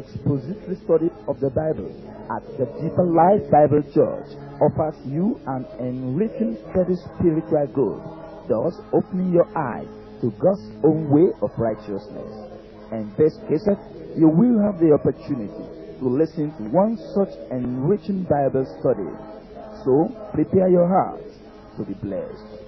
expository study of the Bible at the Deeper Life Bible Church offers you an enriching steady spiritual growth, thus opening your eyes to God's own way of righteousness. And best case, you will have the opportunity to listen to one such enriching Bible study. So prepare your heart to be blessed.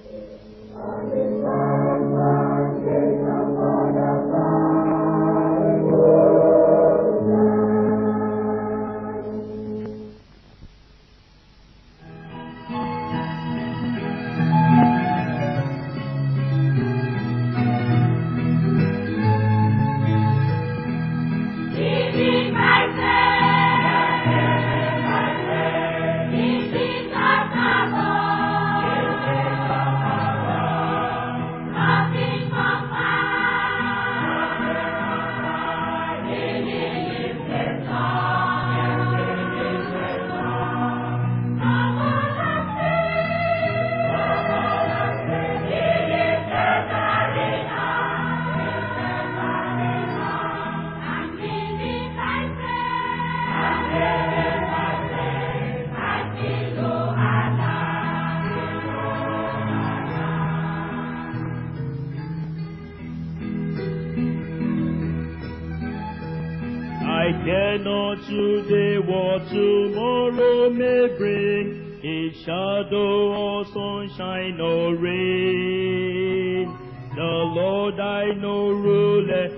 Shadow or sunshine or rain. The Lord I know ruleth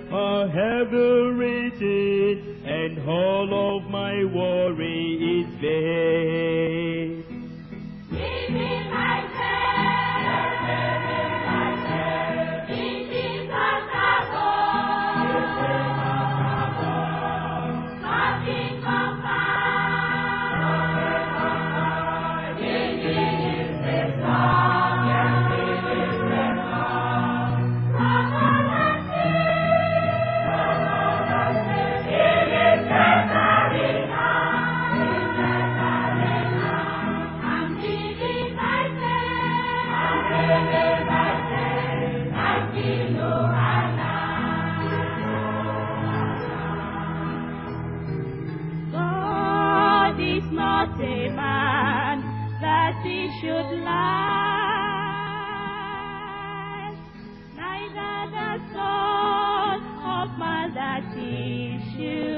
he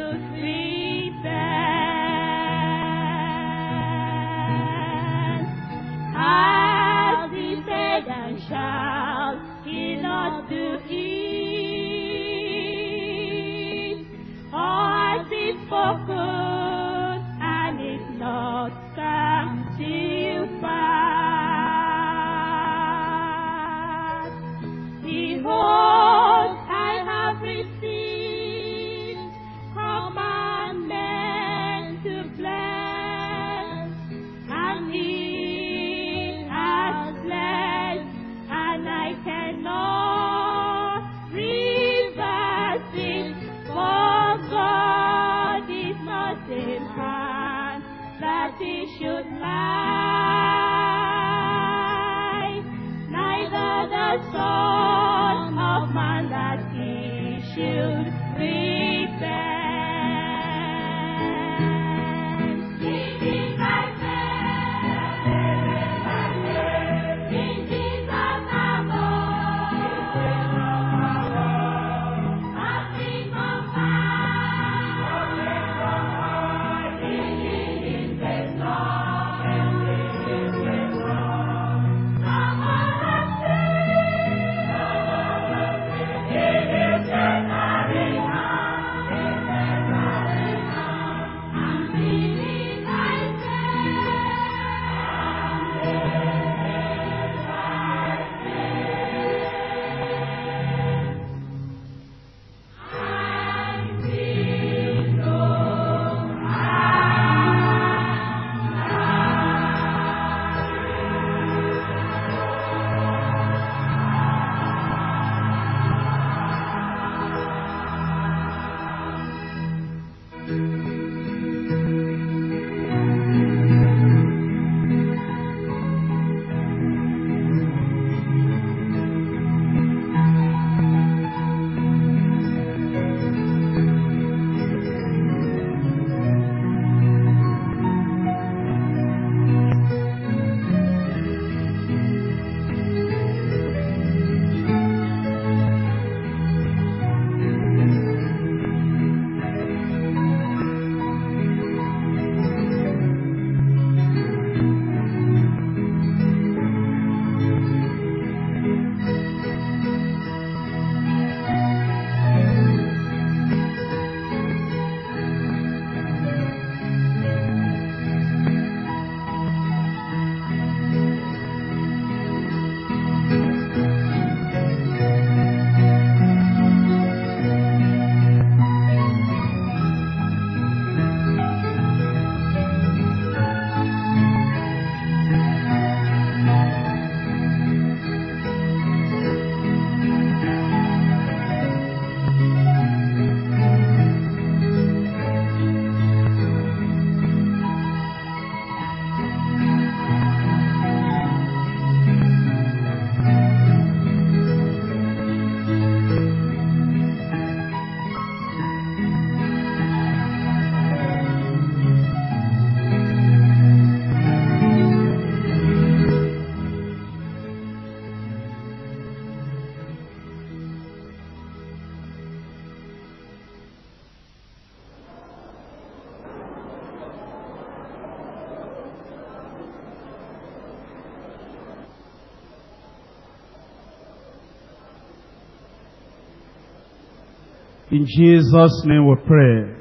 In Jesus' name we pray.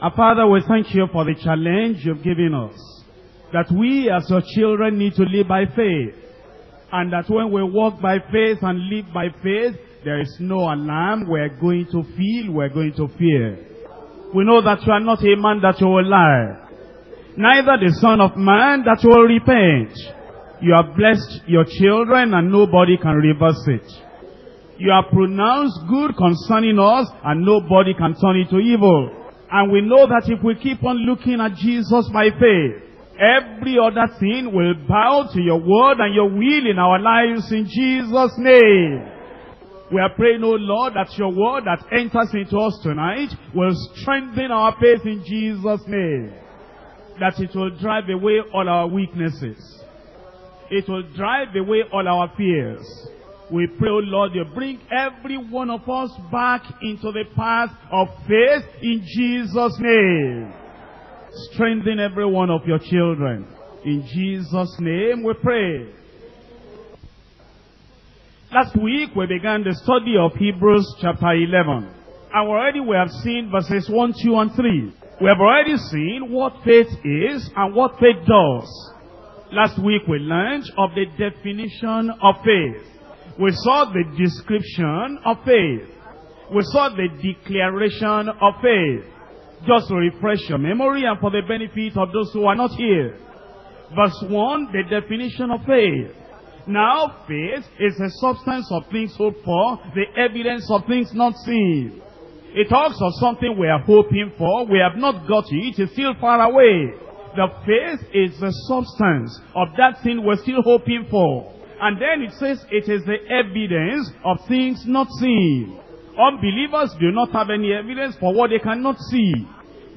Our Father, we thank you for the challenge you've given us. That we as your children need to live by faith. And that when we walk by faith and live by faith, there is no alarm we're going to feel, we're going to fear. We know that you are not a man that you will lie. Neither the son of man that you will repent. You have blessed your children and nobody can reverse it. You have pronounced good concerning us and nobody can turn it to evil. And we know that if we keep on looking at Jesus by faith, every other thing will bow to your word and your will in our lives in Jesus' name. We are praying, oh Lord, that your word that enters into us tonight will strengthen our faith in Jesus' name. That it will drive away all our weaknesses. It will drive away all our fears. We pray, oh Lord, you bring every one of us back into the path of faith in Jesus' name. Strengthen every one of your children. In Jesus' name we pray. Last week we began the study of Hebrews chapter 11. And already we have seen verses 1, 2, and 3. We have already seen what faith is and what faith does. Last week we learned of the definition of faith. We saw the description of faith. We saw the declaration of faith. Just to refresh your memory and for the benefit of those who are not here. Verse 1, the definition of faith. Now faith is the substance of things hoped for, the evidence of things not seen. It talks of something we are hoping for, we have not got it, it's still far away. The faith is the substance of that thing we're still hoping for. And then it says it is the evidence of things not seen. Unbelievers do not have any evidence for what they cannot see.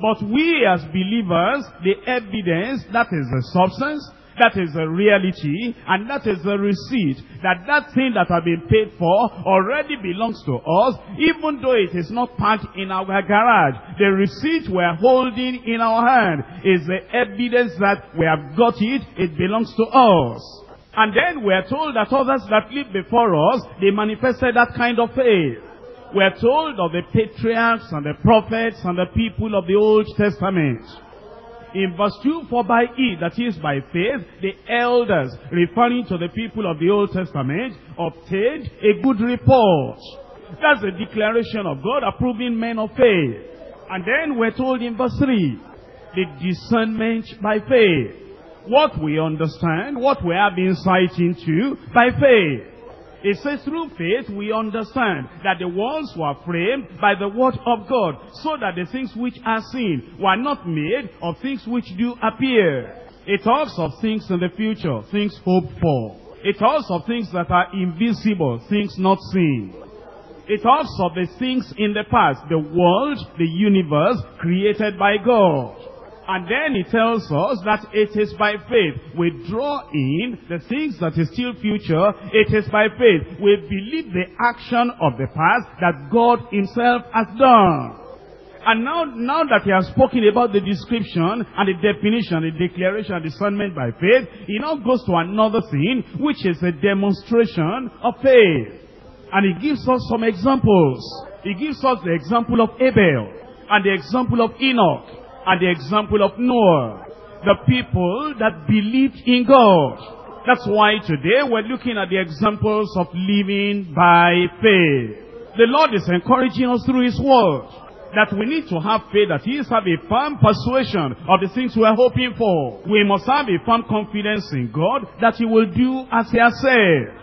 But we as believers, the evidence, that is the substance, that is the reality, and that is the receipt, that that thing that has been paid for already belongs to us, even though it is not parked in our garage. The receipt we are holding in our hand is the evidence that we have got it, it belongs to us. And then we are told that others that lived before us, they manifested that kind of faith. We are told of the patriarchs and the prophets and the people of the Old Testament. In verse 2, for by it, that is by faith, the elders, referring to the people of the Old Testament, obtained a good report. That's the declaration of God approving men of faith. And then we're told in verse 3, the discernment by faith. What we understand, what we have insight into by faith. It says through faith we understand that the worlds were framed by the word of God, so that the things which are seen were not made of things which do appear. It talks of things in the future, things hoped for. It talks of things that are invisible, things not seen. It talks of the things in the past, the world, the universe created by God. And then he tells us that it is by faith. We draw in the things that is still future. It is by faith. We believe the action of the past that God himself has done. And now, now that he has spoken about the description and the definition, the declaration discernment by faith, he now goes to another thing, which is a demonstration of faith. And he gives us some examples. He gives us the example of Abel and the example of Enoch and the example of Noah. The people that believed in God. That's why today we're looking at the examples of living by faith. The Lord is encouraging us through His Word that we need to have faith that is have a firm persuasion of the things we are hoping for. We must have a firm confidence in God that He will do as He has said.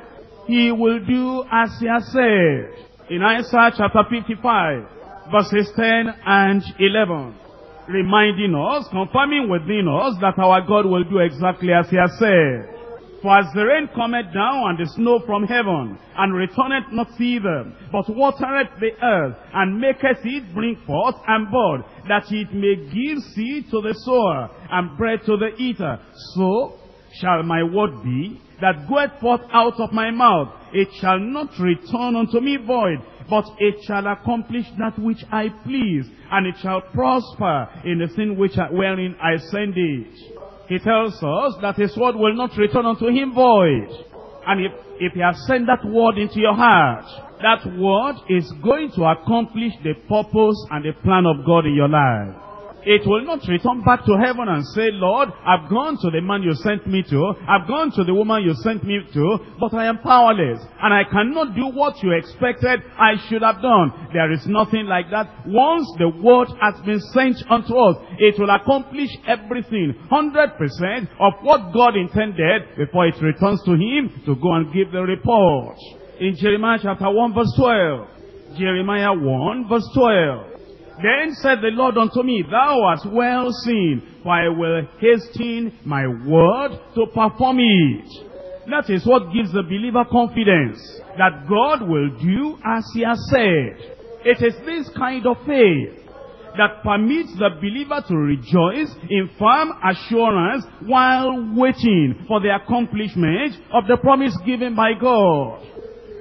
He will do as He has said. In Isaiah chapter 55, verses 10 and 11 reminding us, confirming within us that our God will do exactly as he has said. For as the rain cometh down and the snow from heaven, and returneth not thither, but watereth the earth, and maketh it bring forth and bud, that it may give seed to the sower, and bread to the eater, so shall my word be, that goeth forth out of my mouth. It shall not return unto me void, but it shall accomplish that which I please, and it shall prosper in the thing which I, wherein I send it. He tells us that his word will not return unto him void. And if, if he has sent that word into your heart, that word is going to accomplish the purpose and the plan of God in your life. It will not return back to heaven and say, Lord, I've gone to the man you sent me to, I've gone to the woman you sent me to, but I am powerless, and I cannot do what you expected I should have done. There is nothing like that. Once the word has been sent unto us, it will accomplish everything, 100% of what God intended before it returns to him to go and give the report. In Jeremiah chapter 1 verse 12, Jeremiah 1 verse 12, then said the Lord unto me, Thou hast well seen, for I will hasten my word to perform it. That is what gives the believer confidence that God will do as he has said. It is this kind of faith that permits the believer to rejoice in firm assurance while waiting for the accomplishment of the promise given by God.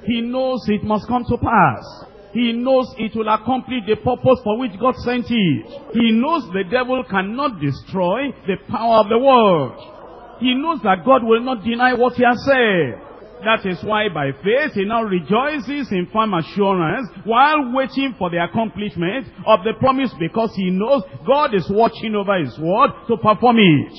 He knows it must come to pass. He knows it will accomplish the purpose for which God sent it. He knows the devil cannot destroy the power of the world. He knows that God will not deny what he has said. That is why by faith he now rejoices in firm assurance while waiting for the accomplishment of the promise because he knows God is watching over his word to perform it.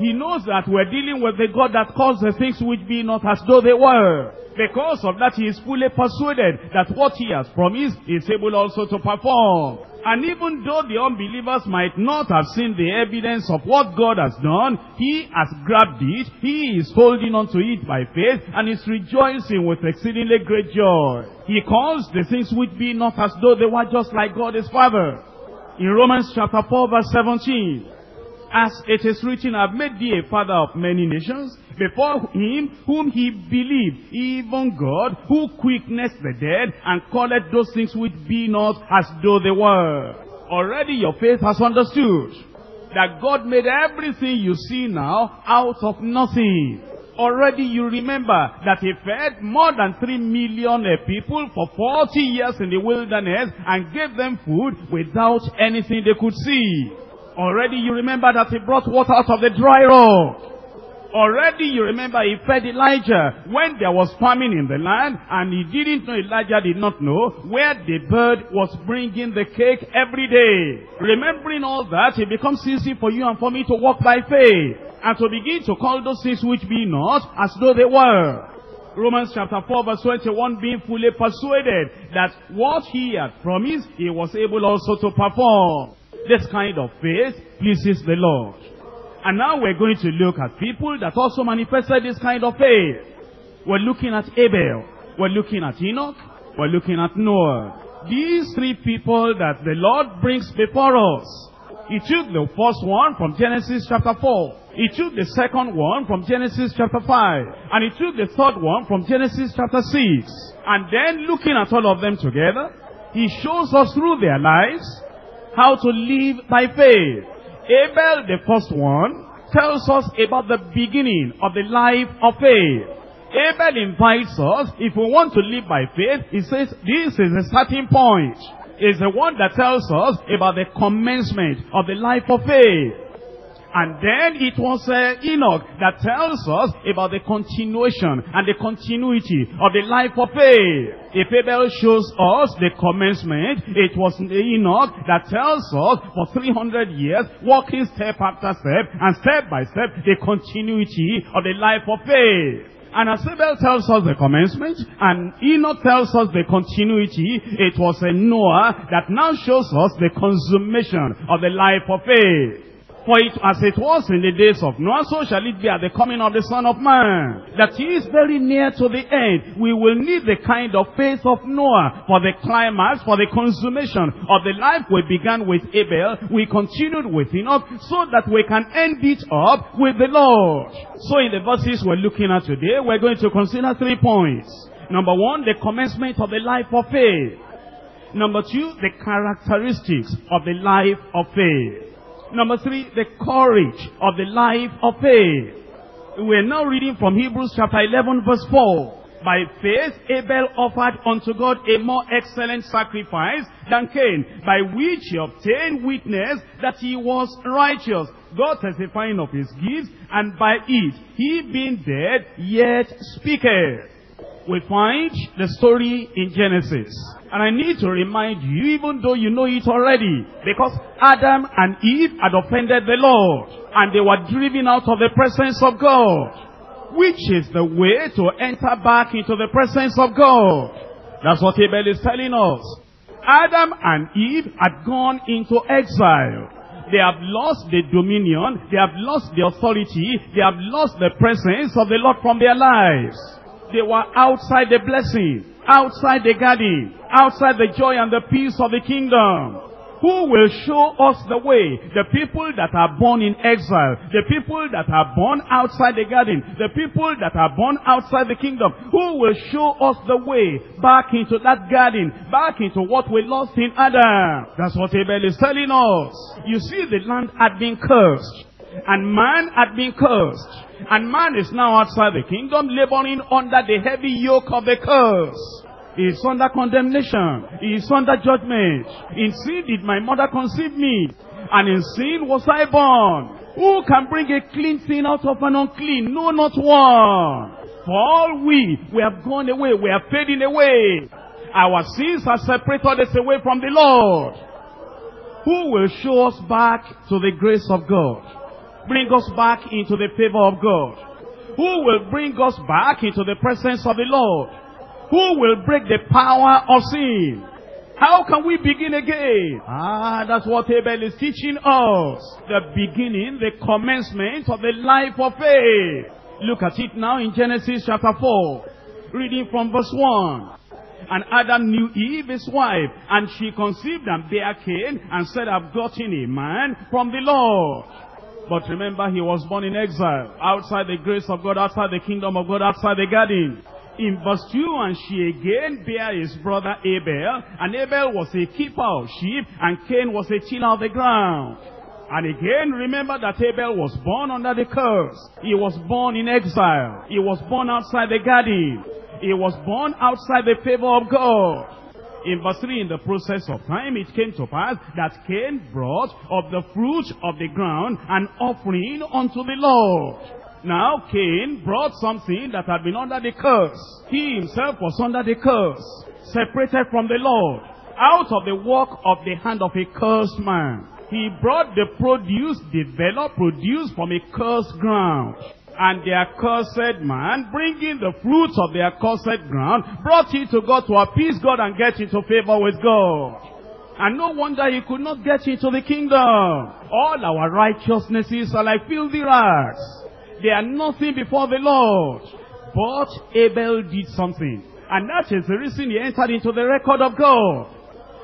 He knows that we're dealing with the God that calls the things which be not as though they were. Because of that, he is fully persuaded that what he has promised is able also to perform. And even though the unbelievers might not have seen the evidence of what God has done, he has grabbed it, he is holding on to it by faith, and is rejoicing with exceedingly great joy. He calls the things which be not as though they were just like God his Father. In Romans chapter 4 verse 17, as it is written, I've made thee a father of many nations, before him whom he believed, even God, who quickeneth the dead, and calleth those things which be not as though they were. Already your faith has understood that God made everything you see now out of nothing. Already you remember that he fed more than three million people for 40 years in the wilderness and gave them food without anything they could see. Already you remember that he brought water out of the dry rock. Already you remember he fed Elijah when there was famine in the land and he didn't know, Elijah did not know where the bird was bringing the cake every day. Remembering all that, it becomes easy for you and for me to walk by faith and to begin to call those things which be not as though they were. Romans chapter 4 verse 21 being fully persuaded that what he had promised, he was able also to perform. This kind of faith pleases the Lord. And now we're going to look at people that also manifested this kind of faith. We're looking at Abel. We're looking at Enoch. We're looking at Noah. These three people that the Lord brings before us. He took the first one from Genesis chapter 4. He took the second one from Genesis chapter 5. And he took the third one from Genesis chapter 6. And then looking at all of them together, he shows us through their lives how to live by faith. Abel, the first one, tells us about the beginning of the life of faith. Abel invites us, if we want to live by faith, he says this is the starting point. Is the one that tells us about the commencement of the life of faith. And then it was uh, Enoch that tells us about the continuation and the continuity of the life of faith. If Abel shows us the commencement, it was Enoch that tells us for 300 years, walking step after step and step by step, the continuity of the life of faith. And as Abel tells us the commencement, and Enoch tells us the continuity, it was a Noah that now shows us the consummation of the life of faith. For it, as it was in the days of Noah, so shall it be at the coming of the Son of Man. That he is very near to the end. We will need the kind of faith of Noah for the climax, for the consummation of the life we began with Abel. We continued with Enoch so that we can end it up with the Lord. So in the verses we're looking at today, we're going to consider three points. Number one, the commencement of the life of faith. Number two, the characteristics of the life of faith. Number three, the courage of the life of faith. We're now reading from Hebrews chapter 11 verse 4. By faith Abel offered unto God a more excellent sacrifice than Cain, by which he obtained witness that he was righteous, God testifying of his gifts, and by it he being dead yet speaketh. We find the story in Genesis. And I need to remind you, even though you know it already, because Adam and Eve had offended the Lord, and they were driven out of the presence of God. Which is the way to enter back into the presence of God. That's what Abel is telling us. Adam and Eve had gone into exile. They have lost the dominion, they have lost the authority, they have lost the presence of the Lord from their lives. They were outside the blessing, outside the garden, outside the joy and the peace of the kingdom. Who will show us the way? The people that are born in exile. The people that are born outside the garden. The people that are born outside the kingdom. Who will show us the way back into that garden? Back into what we lost in Adam. That's what Abel is telling us. You see, the land had been cursed. And man had been cursed. And man is now outside the kingdom, laboring under the heavy yoke of the curse. He is under condemnation. He is under judgment. In sin did my mother conceive me. And in sin was I born. Who can bring a clean thing out of an unclean? No, not one. For all we, we have gone away. We are fading away. Our sins have separated us away from the Lord. Who will show us back to the grace of God? Bring us back into the favor of God. Who will bring us back into the presence of the Lord? Who will break the power of sin? How can we begin again? Ah, that's what Abel is teaching us. The beginning, the commencement of the life of faith. Look at it now in Genesis chapter 4. Reading from verse 1. And Adam knew Eve, his wife, and she conceived and bare Cain, and said, I've gotten a man from the Lord. But remember, he was born in exile, outside the grace of God, outside the kingdom of God, outside the garden. In verse 2, and she again bare his brother Abel, and Abel was a keeper of sheep, and Cain was a tiller of the ground. And again, remember that Abel was born under the curse. He was born in exile. He was born outside the garden. He was born outside the favor of God. In verse 3, in the process of time, it came to pass that Cain brought of the fruit of the ground an offering unto the Lord. Now Cain brought something that had been under the curse. He himself was under the curse, separated from the Lord, out of the work of the hand of a cursed man. He brought the produce, developed produce from a cursed ground. And the accursed man, bringing the fruits of the accursed ground, brought it to God to appease God and get into favor with God. And no wonder he could not get into the kingdom. All our righteousnesses are like filthy rags. They are nothing before the Lord. But Abel did something. And that is the reason he entered into the record of God.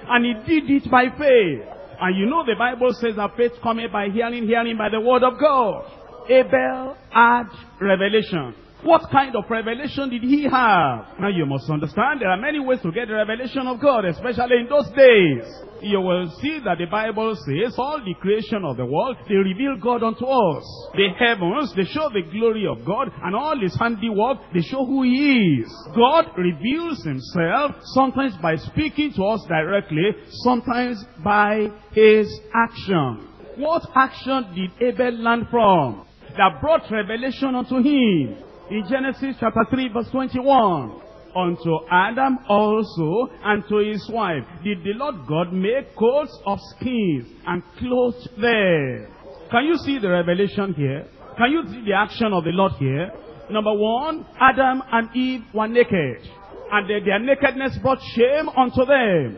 And he did it by faith. And you know the Bible says that faith cometh by hearing, hearing by the word of God. Abel had revelation. What kind of revelation did he have? Now you must understand there are many ways to get the revelation of God, especially in those days. You will see that the Bible says all the creation of the world, they reveal God unto us. The heavens, they show the glory of God, and all his handiwork, they show who he is. God reveals himself, sometimes by speaking to us directly, sometimes by his action. What action did Abel learn from? That brought revelation unto him. In Genesis chapter 3 verse 21. Unto Adam also and to his wife did the Lord God make coats of skins and clothed them. Can you see the revelation here? Can you see the action of the Lord here? Number one, Adam and Eve were naked. And their nakedness brought shame unto them.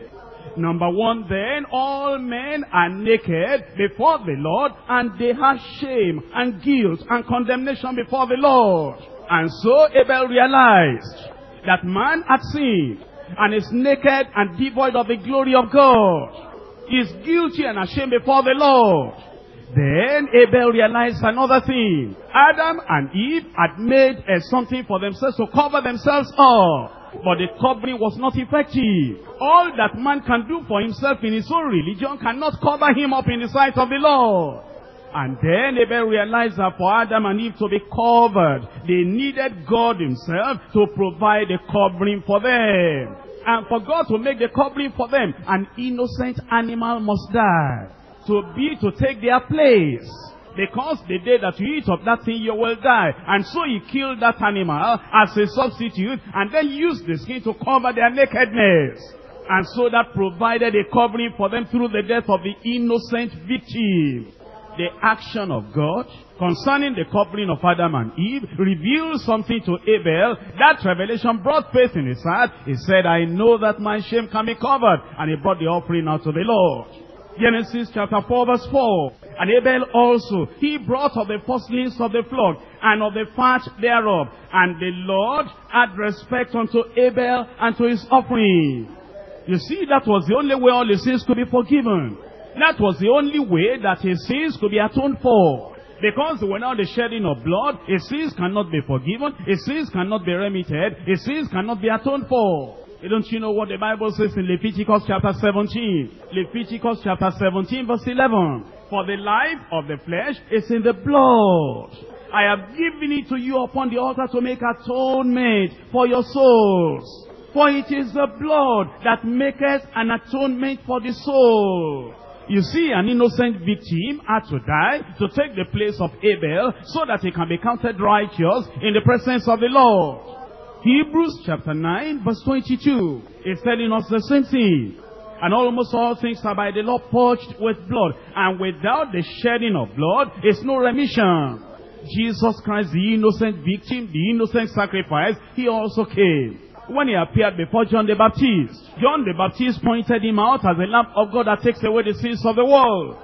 Number one, then, all men are naked before the Lord, and they have shame and guilt and condemnation before the Lord. And so Abel realized that man had sinned, and is naked and devoid of the glory of God. He is guilty and ashamed before the Lord. Then Abel realized another thing. Adam and Eve had made uh, something for themselves to cover themselves up. But the covering was not effective. All that man can do for himself in his own religion cannot cover him up in the sight of the Lord. And then Abel realized that for Adam and Eve to be covered, they needed God himself to provide a covering for them. And for God to make the covering for them, an innocent animal must die. To be to take their place. Because the day that you eat of that thing, you will die. And so he killed that animal as a substitute and then used the skin to cover their nakedness. And so that provided a covering for them through the death of the innocent victim. The action of God concerning the covering of Adam and Eve revealed something to Abel. That revelation brought faith in his heart. He said, I know that my shame can be covered. And he brought the offering out to the Lord. Genesis chapter 4 verse 4. And Abel also, he brought of the firstlings of the flock and of the fat thereof. And the Lord had respect unto Abel and to his offering. You see, that was the only way all his sins could be forgiven. That was the only way that his sins could be atoned for. Because without the shedding of blood, his sins cannot be forgiven, his sins cannot be remitted, his sins cannot be atoned for. Don't you know what the Bible says in Leviticus chapter 17? Leviticus chapter 17 verse 11. For the life of the flesh is in the blood. I have given it to you upon the altar to make atonement for your souls. For it is the blood that maketh an atonement for the soul. You see, an innocent victim had to die to take the place of Abel so that he can be counted righteous in the presence of the Lord. Hebrews chapter 9 verse 22 is telling us the same thing. And almost all things are by the law purged with blood. And without the shedding of blood is no remission. Jesus Christ, the innocent victim, the innocent sacrifice, he also came. When he appeared before John the Baptist, John the Baptist pointed him out as the Lamb of God that takes away the sins of the world.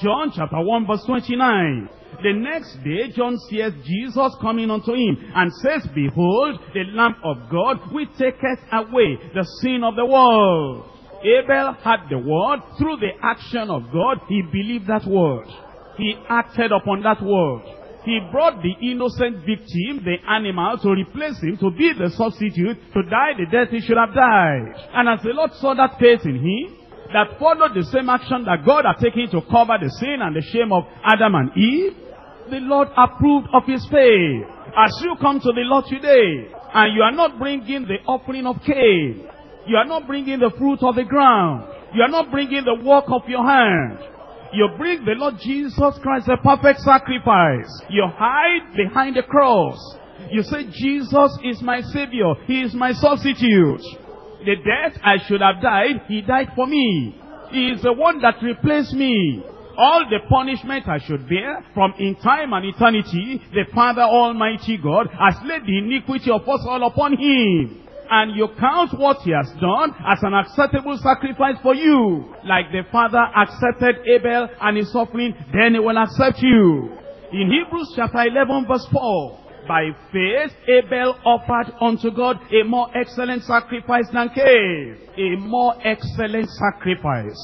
John chapter 1 verse 29. The next day, John sees Jesus coming unto him and says, Behold, the Lamb of God which taketh away the sin of the world. Abel had the word. Through the action of God, he believed that word. He acted upon that word. He brought the innocent victim, the animal, to replace him, to be the substitute, to die the death he should have died. And as the Lord saw that faith in him, that followed the same action that God had taken to cover the sin and the shame of Adam and Eve, the Lord approved of his faith. As you come to the Lord today, and you are not bringing the offering of Cain, you are not bringing the fruit of the ground, you are not bringing the work of your hand, you bring the Lord Jesus Christ, the perfect sacrifice. You hide behind the cross. You say, Jesus is my Savior. He is my substitute. The death I should have died, He died for me. He is the one that replaced me. All the punishment I should bear from in time and eternity, the Father Almighty God has laid the iniquity of us all upon Him and you count what he has done as an acceptable sacrifice for you. Like the father accepted Abel and his offering, then he will accept you. In Hebrews chapter 11 verse 4, by faith Abel offered unto God a more excellent sacrifice than Cain. A more excellent sacrifice.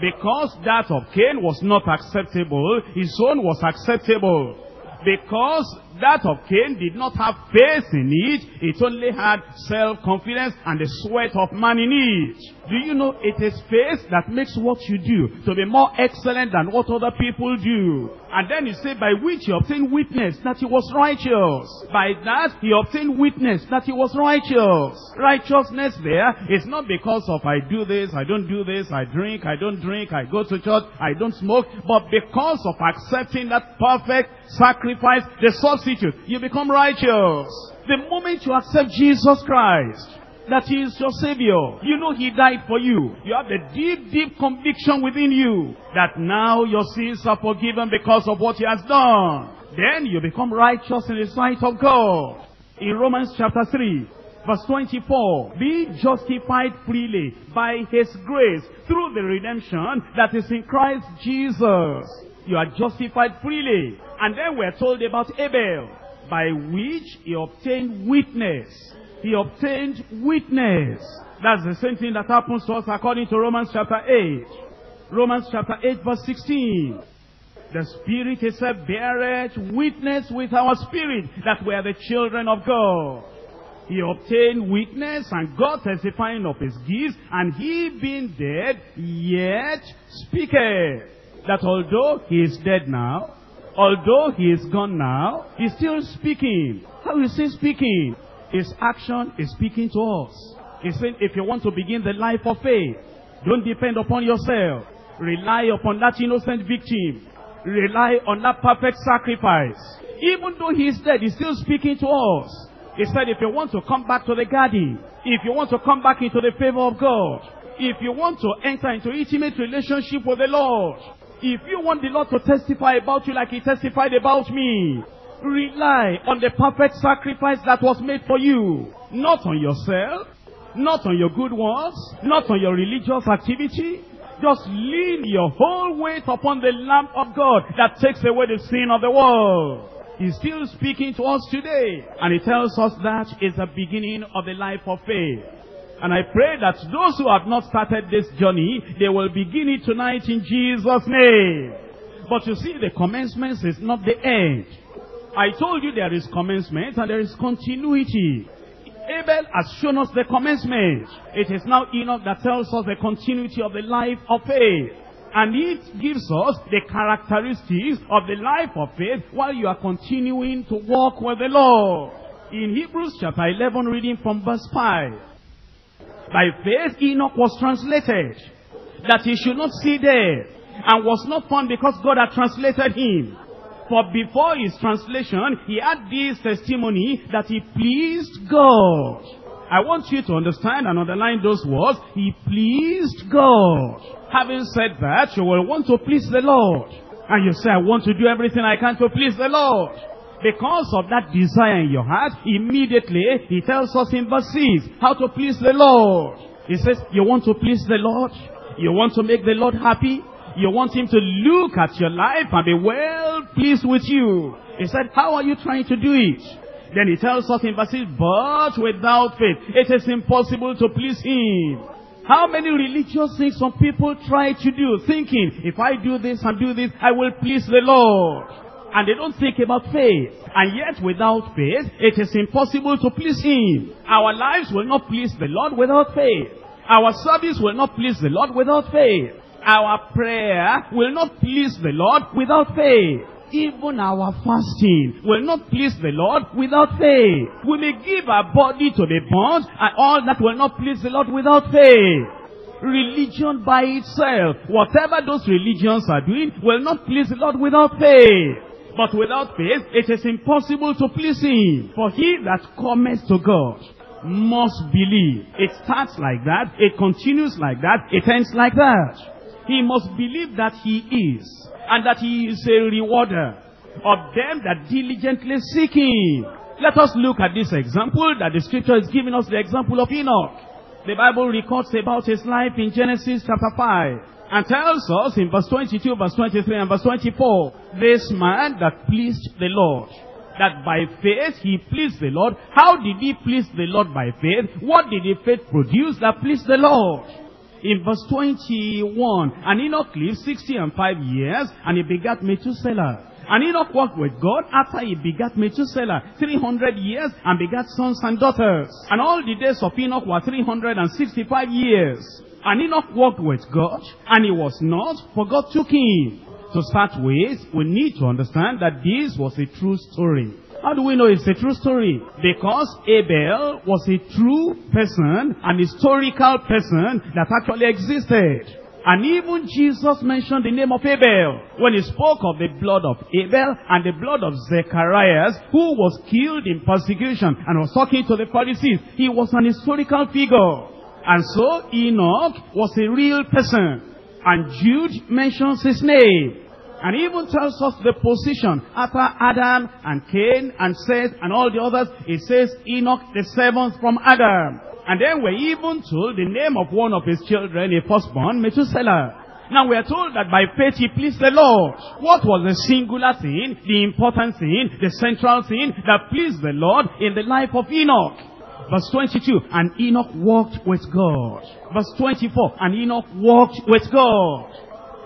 Because that of Cain was not acceptable, his own was acceptable. Because that of Cain did not have faith in it. It only had self-confidence and the sweat of man in it. Do you know it is faith that makes what you do to be more excellent than what other people do? And then he said, by which he obtained witness that he was righteous. By that he obtained witness that he was righteous. Righteousness there is not because of I do this, I don't do this, I drink, I don't drink, I go to church, I don't smoke, but because of accepting that perfect sacrifice, the substitute, you become righteous. The moment you accept Jesus Christ, that he is your savior. You know he died for you. You have the deep, deep conviction within you that now your sins are forgiven because of what he has done. Then you become righteous in the sight of God. In Romans chapter 3, verse 24, be justified freely by his grace through the redemption that is in Christ Jesus. You are justified freely. And then we're told about Abel, by which he obtained witness he obtained witness. That's the same thing that happens to us according to Romans chapter 8. Romans chapter 8 verse 16. The Spirit itself beareth witness with our spirit that we are the children of God. He obtained witness and God testifying of his gifts, and he being dead, yet speaketh. that although he is dead now, although he is gone now, he's still speaking. How is he speaking? His action is speaking to us. He said, if you want to begin the life of faith, don't depend upon yourself. Rely upon that innocent victim. Rely on that perfect sacrifice. Even though he is dead, he's still speaking to us. He said, if you want to come back to the garden, if you want to come back into the favor of God, if you want to enter into intimate relationship with the Lord, if you want the Lord to testify about you like he testified about me, rely on the perfect sacrifice that was made for you. Not on yourself, not on your good works, not on your religious activity. Just lean your whole weight upon the Lamb of God that takes away the sin of the world. He's still speaking to us today. And he tells us that is the beginning of the life of faith. And I pray that those who have not started this journey, they will begin it tonight in Jesus' name. But you see, the commencement is not the end. I told you there is commencement and there is continuity. Abel has shown us the commencement. It is now Enoch that tells us the continuity of the life of faith. And it gives us the characteristics of the life of faith while you are continuing to walk with the Lord. In Hebrews chapter 11 reading from verse 5. By faith Enoch was translated that he should not see death and was not found because God had translated him. For before his translation, he had this testimony that he pleased God. I want you to understand and underline those words. He pleased God. Having said that, you will want to please the Lord. And you say, I want to do everything I can to please the Lord. Because of that desire in your heart, immediately he tells us in verse 6 how to please the Lord. He says, you want to please the Lord? You want to make the Lord happy? You want him to look at your life and be well pleased with you. He said, how are you trying to do it? Then he tells us in verse 6, but without faith, it is impossible to please him. How many religious things some people try to do, thinking, if I do this and do this, I will please the Lord. And they don't think about faith. And yet without faith, it is impossible to please Him. Our lives will not please the Lord without faith. Our service will not please the Lord without faith. Our prayer will not please the Lord without faith. Even our fasting will not please the Lord without faith. We may give our body to the bond and all that will not please the Lord without faith. Religion by itself, whatever those religions are doing, will not please the Lord without faith. But without faith, it is impossible to please Him. For he that cometh to God must believe. It starts like that, it continues like that, it ends like that. He must believe that He is, and that He is a rewarder of them that diligently seek Him. Let us look at this example that the scripture is giving us the example of Enoch. The Bible records about his life in Genesis chapter 5 and tells us in verse 22, verse 23 and verse 24, this man that pleased the Lord, that by faith he pleased the Lord. How did he please the Lord by faith? What did the faith produce that pleased the Lord? In verse 21, and Enoch lived 60 and 5 years, and he begat Methuselah. And Enoch walked with God after he begat Methuselah 300 years and begat sons and daughters. And all the days of Enoch were 365 years. And Enoch walked with God, and he was not, for God took him. To start with, we need to understand that this was a true story. How do we know it's a true story? Because Abel was a true person, an historical person that actually existed. And even Jesus mentioned the name of Abel when he spoke of the blood of Abel and the blood of Zechariah who was killed in persecution and was talking to the Pharisees. He was an historical figure. And so Enoch was a real person. And Jude mentions his name. And even tells us the position after Adam and Cain and Seth and all the others. It says Enoch the seventh from Adam. And then we're even told the name of one of his children, a firstborn, Methuselah. Now we are told that by faith he pleased the Lord. What was the singular thing, the important thing, the central thing that pleased the Lord in the life of Enoch? Verse 22, and Enoch walked with God. Verse 24, and Enoch walked with God.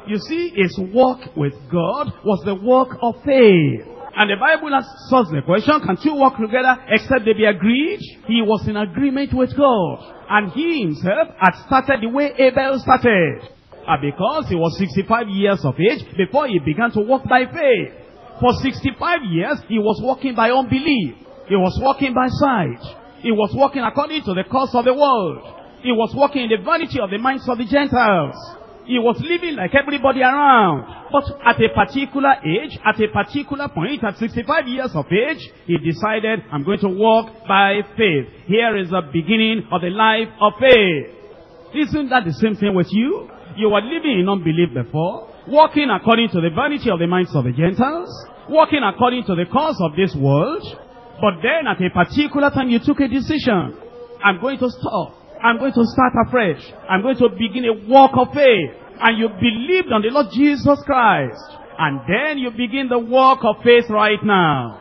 You see, his walk with God was the walk of faith. And the Bible asks the question, can two walk together except they be agreed? He was in agreement with God. And he himself had started the way Abel started. And because he was 65 years of age before he began to walk by faith. For 65 years, he was walking by unbelief. He was walking by sight. He was walking according to the course of the world. He was walking in the vanity of the minds of the Gentiles. He was living like everybody around. But at a particular age, at a particular point, at 65 years of age, he decided, I'm going to walk by faith. Here is the beginning of the life of faith. Isn't that the same thing with you? You were living in unbelief before, walking according to the vanity of the minds of the Gentiles, walking according to the course of this world, but then at a particular time you took a decision. I'm going to stop. I'm going to start afresh. I'm going to begin a walk of faith. And you believed on the Lord Jesus Christ. And then you begin the walk of faith right now.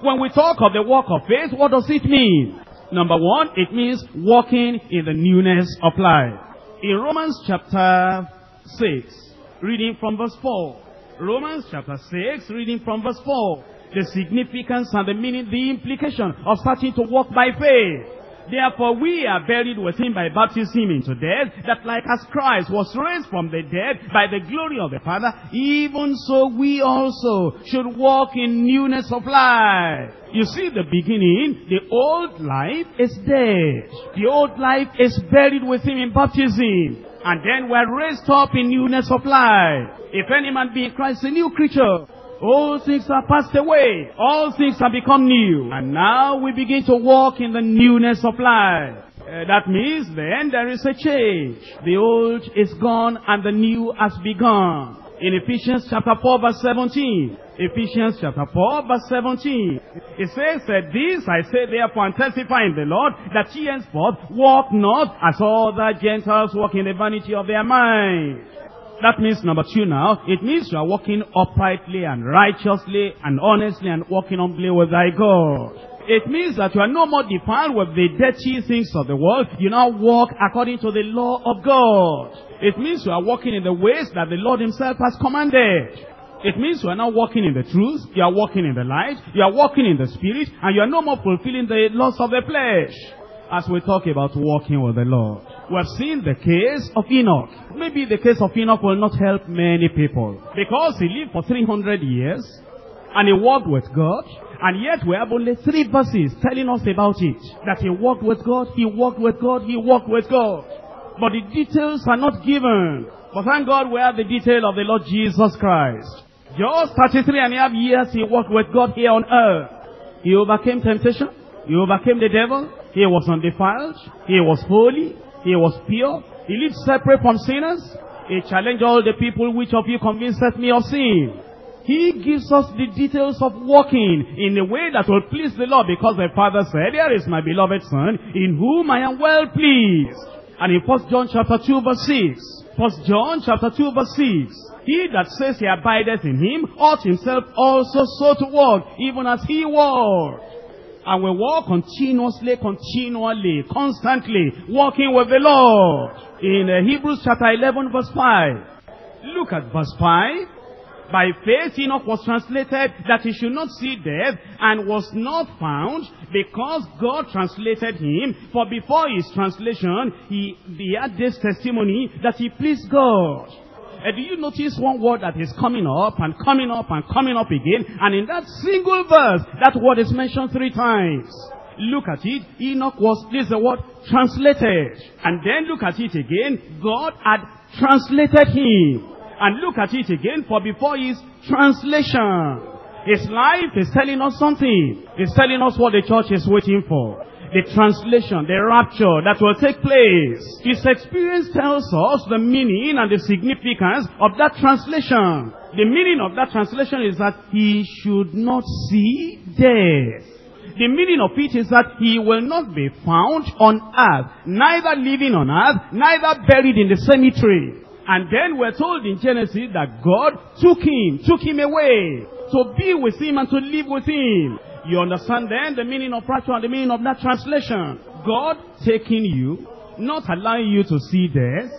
When we talk of the walk of faith, what does it mean? Number one, it means walking in the newness of life. In Romans chapter 6, reading from verse 4. Romans chapter 6, reading from verse 4. The significance and the meaning, the implication of starting to walk by faith. Therefore we are buried with him by baptism into death, that like as Christ was raised from the dead by the glory of the Father, even so we also should walk in newness of life. You see the beginning, the old life is dead. The old life is buried with him in baptism. And then we're raised up in newness of life. If any man be in Christ, a new creature. All things are passed away. All things have become new. And now we begin to walk in the newness of life. Uh, that means then there is a change. The old is gone and the new has begun. In Ephesians chapter 4 verse 17. Ephesians chapter 4 verse 17. It says that this I say therefore and testify in the Lord that ye henceforth walk not as all the Gentiles walk in the vanity of their mind. That means number two now. It means you are walking uprightly and righteously and honestly and walking humbly with thy God. It means that you are no more defiled with the dirty things of the world. You now walk according to the law of God. It means you are walking in the ways that the Lord himself has commanded. It means you are now walking in the truth, you are walking in the light, you are walking in the spirit, and you are no more fulfilling the lusts of the flesh as we talk about walking with the Lord. We have seen the case of Enoch. Maybe the case of Enoch will not help many people. Because he lived for 300 years, and he walked with God, and yet we have only three verses telling us about it. That he walked with God, he walked with God, he walked with God. But the details are not given. But thank God we have the detail of the Lord Jesus Christ. Just 33 and a half years he walked with God here on earth. He overcame temptation. He overcame the devil. He was undefiled. He was holy. He was pure. He lived separate from sinners. He challenged all the people, which of you convinceth me of sin? He gives us the details of walking in a way that will please the Lord because the Father said, Here is my beloved Son, in whom I am well pleased. And in 1 John chapter 2 verse 6, 1 John chapter 2 verse 6, He that says he abideth in him ought himself also so to walk, even as he walked. And we walk continuously, continually, constantly, walking with the Lord. In uh, Hebrews chapter 11 verse 5. Look at verse 5. By faith Enoch was translated that he should not see death and was not found because God translated him. For before his translation, he, he had this testimony that he pleased God. Do you notice one word that is coming up and coming up and coming up again? And in that single verse, that word is mentioned three times. Look at it. Enoch was, this is the word, translated. And then look at it again. God had translated him. And look at it again, for before his translation, his life is telling us something. It's telling us what the church is waiting for the translation, the rapture that will take place. His experience tells us the meaning and the significance of that translation. The meaning of that translation is that he should not see death. The meaning of it is that he will not be found on earth, neither living on earth, neither buried in the cemetery. And then we're told in Genesis that God took him, took him away to be with him and to live with him. You understand then the meaning of rapture and the meaning of that translation. God taking you, not allowing you to see death,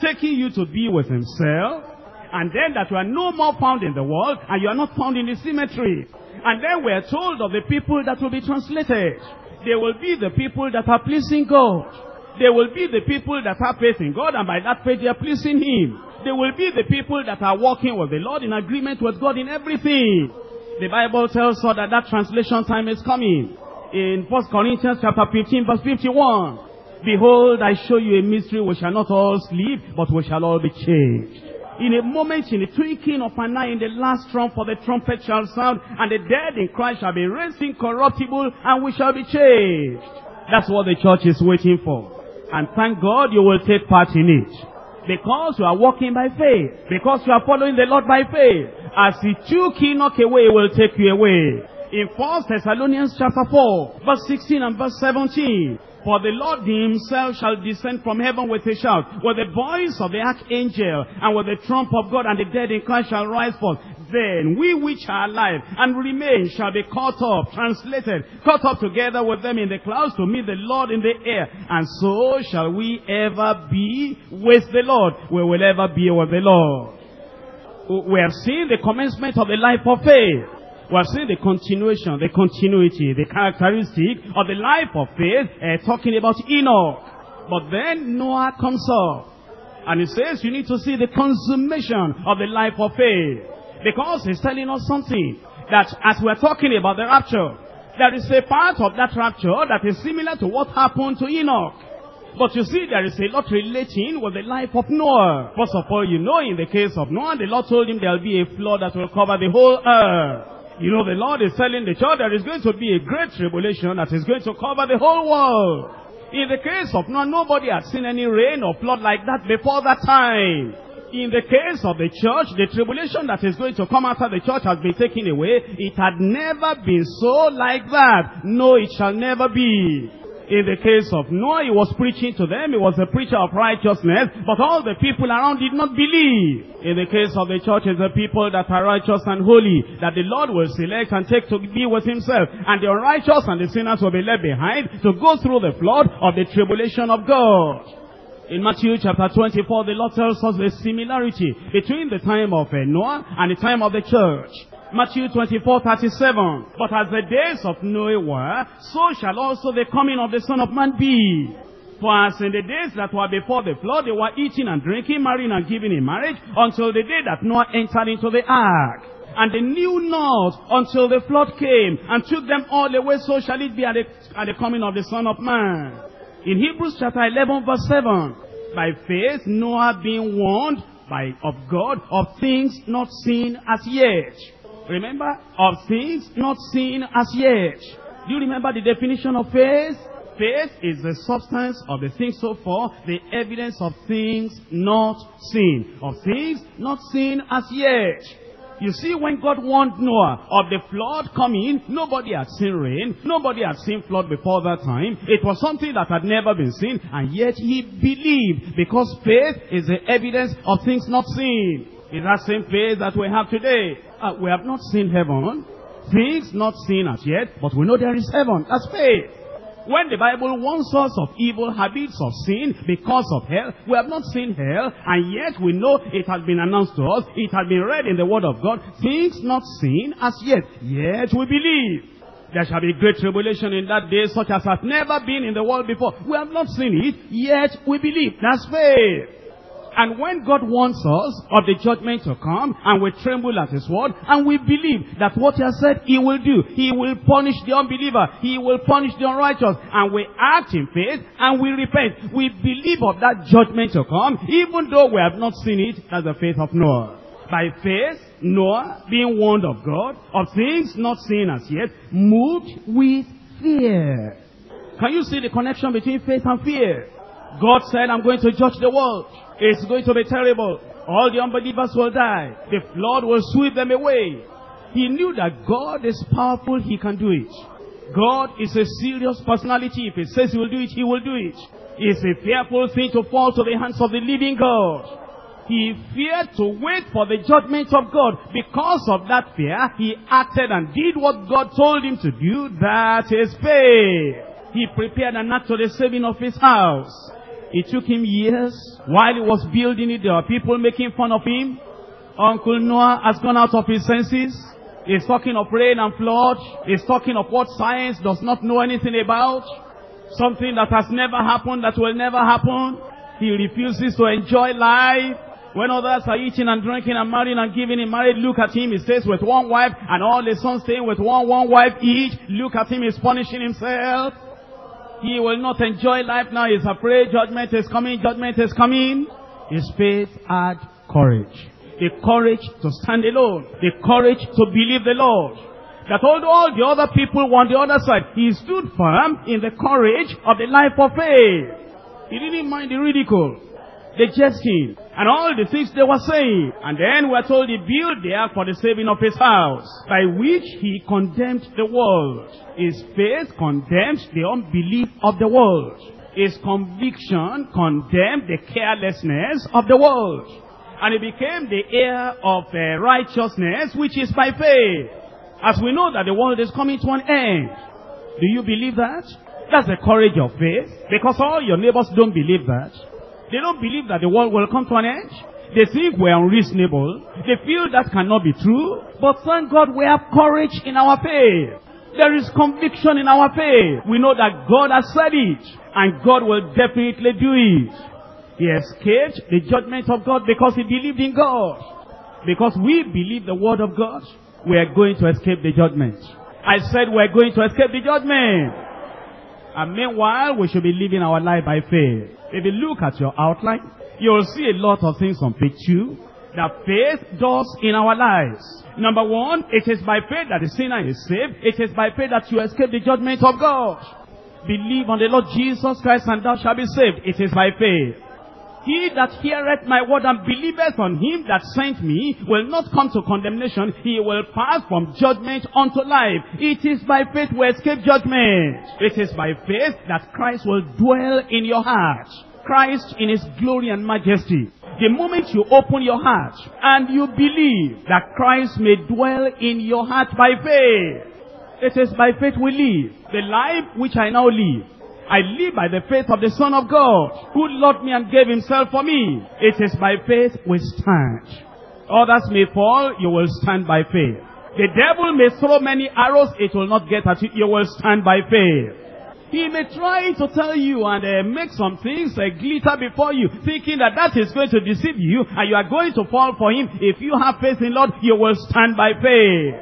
taking you to be with himself, and then that you are no more found in the world, and you are not found in the cemetery. And then we are told of the people that will be translated. They will be the people that are pleasing God. They will be the people that have faith in God, and by that faith they are pleasing Him. They will be the people that are walking with the Lord in agreement with God in everything. The Bible tells us that that translation time is coming. In 1 Corinthians chapter 15 verse 51. Behold, I show you a mystery. We shall not all sleep, but we shall all be changed. In a moment, in the twinkling of an eye, in the last trump, for the trumpet shall sound, and the dead in Christ shall be raised incorruptible, and we shall be changed. That's what the church is waiting for. And thank God you will take part in it. Because you are walking by faith. Because you are following the Lord by faith. As he took Enoch away, he will take you away. In 1 Thessalonians chapter 4, verse 16 and verse 17. For the Lord himself shall descend from heaven with a shout, with the voice of the archangel, and with the trump of God, and the dead in Christ shall rise forth. Then we which are alive and remain shall be caught up, translated, caught up together with them in the clouds to meet the Lord in the air. And so shall we ever be with the Lord. We will ever be with the Lord. We have seen the commencement of the life of faith. We have seen the continuation, the continuity, the characteristic of the life of faith, uh, talking about Enoch. But then Noah comes up. And he says you need to see the consummation of the life of faith. Because he's telling us something. That as we're talking about the rapture, there is a part of that rapture that is similar to what happened to Enoch. But you see, there is a lot relating with the life of Noah. First of all, you know, in the case of Noah, the Lord told him there will be a flood that will cover the whole earth. You know, the Lord is telling the church there is going to be a great tribulation that is going to cover the whole world. In the case of Noah, nobody had seen any rain or flood like that before that time. In the case of the church, the tribulation that is going to come after the church has been taken away. It had never been so like that. No, it shall never be. In the case of Noah, he was preaching to them. He was a preacher of righteousness. But all the people around did not believe. In the case of the church, it's the people that are righteous and holy that the Lord will select and take to be with himself. And the unrighteous and the sinners will be left behind to go through the flood of the tribulation of God. In Matthew chapter 24, the Lord tells us the similarity between the time of Noah and the time of the church. Matthew 24, 37. But as the days of Noah were, so shall also the coming of the Son of Man be. For as in the days that were before the flood, they were eating and drinking, marrying and giving in marriage, until the day that Noah entered into the ark. And they knew not until the flood came and took them all away, so shall it be at the, at the coming of the Son of Man. In Hebrews chapter 11 verse 7, by faith Noah being warned by of God of things not seen as yet. Remember? Of things not seen as yet. Do you remember the definition of faith? Faith is the substance of the things so far, the evidence of things not seen. Of things not seen as yet. You see, when God warned Noah of the flood coming, nobody had seen rain, nobody had seen flood before that time. It was something that had never been seen, and yet he believed, because faith is the evidence of things not seen. Is that same faith that we have today? Uh, we have not seen heaven, things not seen as yet, but we know there is heaven. That's faith. When the Bible warns us of evil habits of sin because of hell, we have not seen hell, and yet we know it has been announced to us, it has been read in the Word of God, things not seen as yet, yet we believe. There shall be great tribulation in that day, such as has never been in the world before. We have not seen it, yet we believe. That's faith. And when God wants us of the judgment to come, and we tremble at His word, and we believe that what He has said He will do, He will punish the unbeliever, He will punish the unrighteous, and we act in faith, and we repent. We believe of that judgment to come, even though we have not seen it, as the faith of Noah. By faith, Noah, being warned of God, of things not seen as yet, moved with fear. Can you see the connection between faith and fear? God said, I'm going to judge the world. It's going to be terrible. All the unbelievers will die. The flood will sweep them away. He knew that God is powerful, He can do it. God is a serious personality. If He says He will do it, He will do it. It's a fearful thing to fall to the hands of the living God. He feared to wait for the judgment of God. Because of that fear, he acted and did what God told him to do. That is faith. He prepared an act the saving of his house. It took him years. While he was building it, there were people making fun of him. Uncle Noah has gone out of his senses. He's talking of rain and flood. He's talking of what science does not know anything about. Something that has never happened, that will never happen. He refuses to enjoy life. When others are eating and drinking and marrying and giving in marriage, look at him, he stays with one wife, and all the sons staying with one, one wife each. Look at him, he's punishing himself. He will not enjoy life now, he's afraid judgment is coming, judgment is coming. His faith had courage. The courage to stand alone. The courage to believe the Lord. That although all the other people were on the other side, he stood firm in the courage of the life of faith. He didn't mind the ridicule the jesting, and all the things they were saying. And then we're told he built there for the saving of his house, by which he condemned the world. His faith condemned the unbelief of the world. His conviction condemned the carelessness of the world. And he became the heir of uh, righteousness, which is by faith. As we know that the world is coming to an end. Do you believe that? That's the courage of faith. Because all your neighbors don't believe that. They don't believe that the world will come to an end. They think we're unreasonable. They feel that cannot be true. But thank God we have courage in our faith. There is conviction in our faith. We know that God has said it. And God will definitely do it. He escaped the judgment of God because he believed in God. Because we believe the word of God, we are going to escape the judgment. I said we're going to escape the judgment. And meanwhile, we should be living our life by faith. If you look at your outline, you'll see a lot of things on page 2 that faith does in our lives. Number one, it is by faith that the sinner is saved. It is by faith that you escape the judgment of God. Believe on the Lord Jesus Christ and thou shalt be saved. It is by faith. He that heareth my word and believeth on him that sent me will not come to condemnation. He will pass from judgment unto life. It is by faith we escape judgment. It is by faith that Christ will dwell in your heart. Christ in his glory and majesty. The moment you open your heart and you believe that Christ may dwell in your heart by faith, it is by faith we live. The life which I now live, I live by the faith of the Son of God, who loved me and gave himself for me. It is by faith we stand. Others may fall, you will stand by faith. The devil may throw many arrows, it will not get at you, you will stand by faith. He may try to tell you and uh, make some things uh, glitter before you, thinking that that is going to deceive you and you are going to fall for him. If you have faith in Lord, you will stand by faith.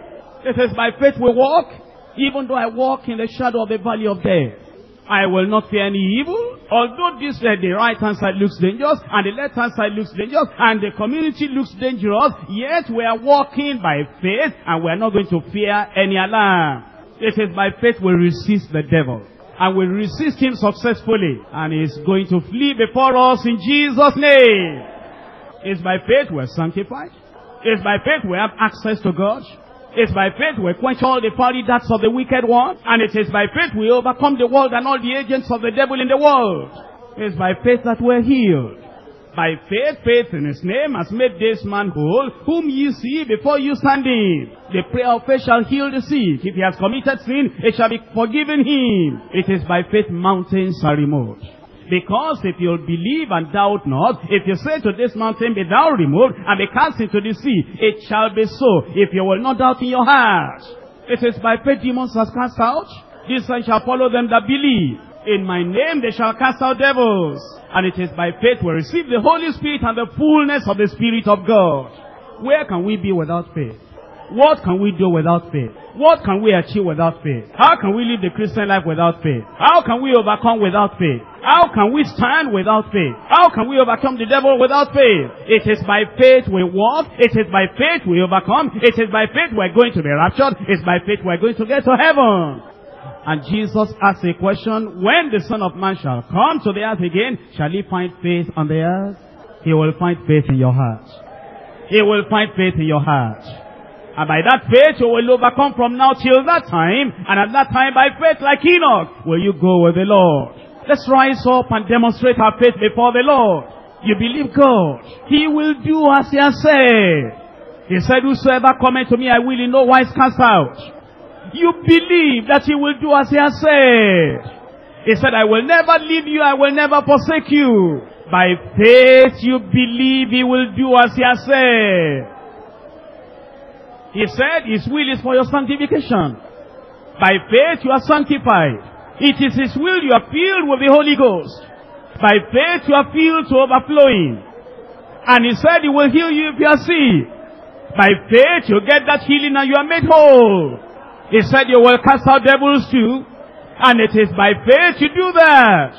It is by faith we walk, even though I walk in the shadow of the valley of death. I will not fear any evil. Although this uh, the right hand side looks dangerous and the left hand side looks dangerous and the community looks dangerous, yet we are walking by faith and we are not going to fear any alarm. It is by faith we resist the devil and we resist him successfully and he's going to flee before us in Jesus' name. It's by faith we're sanctified. It's by faith we have access to God. It's by faith we quench all the fiery darts of the wicked one. And it is by faith we overcome the world and all the agents of the devil in the world. It's by faith that we're healed. By faith, faith in his name has made this man whole, whom ye see before you standing. The prayer of faith shall heal the sick. If he has committed sin, it shall be forgiven him. It is by faith mountains are removed. Because if you'll believe and doubt not, if you say to this mountain, be thou removed and be cast into the sea, it shall be so. If you will not doubt in your heart. It is by faith demons are cast out. This sign shall follow them that believe. In my name they shall cast out devils. And it is by faith we receive the Holy Spirit and the fullness of the Spirit of God. Where can we be without faith? What can we do without faith? What can we achieve without faith? How can we live the Christian life without faith? How can we overcome without faith? How can we stand without faith? How can we overcome the devil without faith? It is by faith we walk. It is by faith we overcome. It is by faith we're going to be raptured. It's by faith we're going to get to heaven. And Jesus asked a question, when the Son of Man shall come to the earth again, shall he find faith on the earth? He will find faith in your heart. He will find faith in your heart. And by that faith you will overcome from now till that time. And at that time by faith like Enoch will you go with the Lord. Let's rise up and demonstrate our faith before the Lord. You believe God. He will do as he has said. He said, whosoever cometh to me I will in no wise cast out. You believe that he will do as he has said. He said, I will never leave you, I will never forsake you. By faith you believe he will do as he has said. He said his will is for your sanctification. By faith you are sanctified. It is his will you are filled with the Holy Ghost. By faith you are filled to overflowing. And he said he will heal you if you are sick. By faith, you get that healing and you are made whole. He said you will cast out devils too. And it is by faith you do that.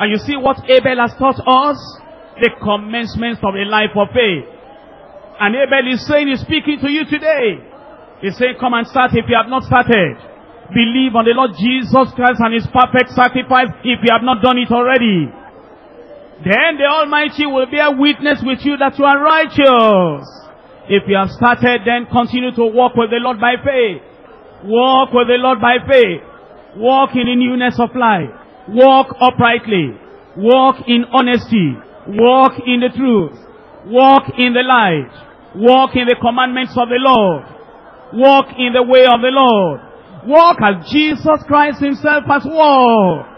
And you see what Abel has taught us? The commencement of a life of faith. And Abel is saying, he's speaking to you today. He's saying, come and start if you have not started. Believe on the Lord Jesus Christ and his perfect sacrifice if you have not done it already. Then the Almighty will bear witness with you that you are righteous. If you have started, then continue to walk with the Lord by faith. Walk with the Lord by faith. Walk in the newness of life. Walk uprightly. Walk in honesty. Walk in the truth. Walk in the light. Walk in the commandments of the Lord. Walk in the way of the Lord. Walk as Jesus Christ himself has walked.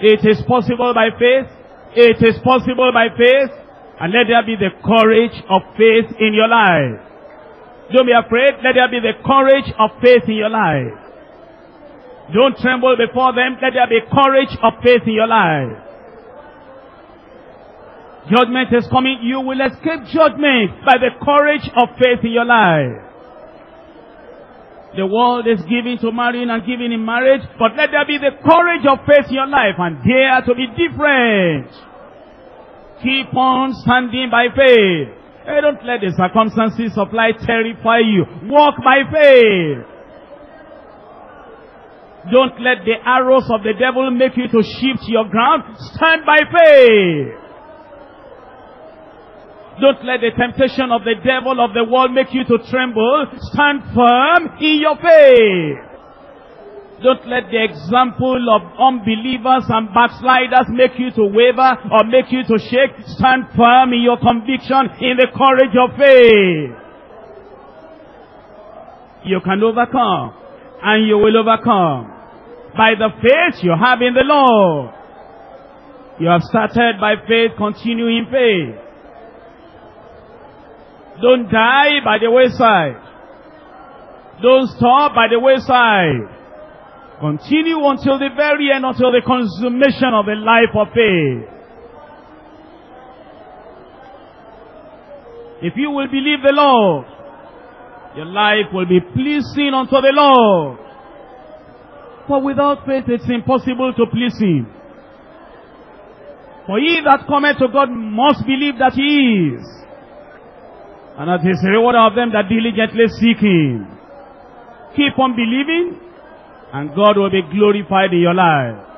It is possible by faith it is possible by faith. And let there be the courage of faith in your life. Don't be afraid. Let there be the courage of faith in your life. Don't tremble before them. Let there be courage of faith in your life. Judgment is coming. You will escape judgment by the courage of faith in your life. The world is giving to marrying and giving in marriage, but let there be the courage of faith in your life and dare to be different. Keep on standing by faith. Hey, don't let the circumstances of life terrify you. Walk by faith. Don't let the arrows of the devil make you to shift your ground. Stand by faith. Don't let the temptation of the devil of the world make you to tremble. Stand firm in your faith. Don't let the example of unbelievers and backsliders make you to waver or make you to shake. Stand firm in your conviction in the courage of faith. You can overcome and you will overcome by the faith you have in the Lord. You have started by faith, continue in faith. Don't die by the wayside. Don't stop by the wayside. Continue until the very end, until the consummation of the life of faith. If you will believe the Lord, your life will be pleasing unto the Lord. For without faith it's impossible to please Him. For he that cometh to God must believe that He is and that is the reward of them that diligently seek Him. Keep on believing, and God will be glorified in your life.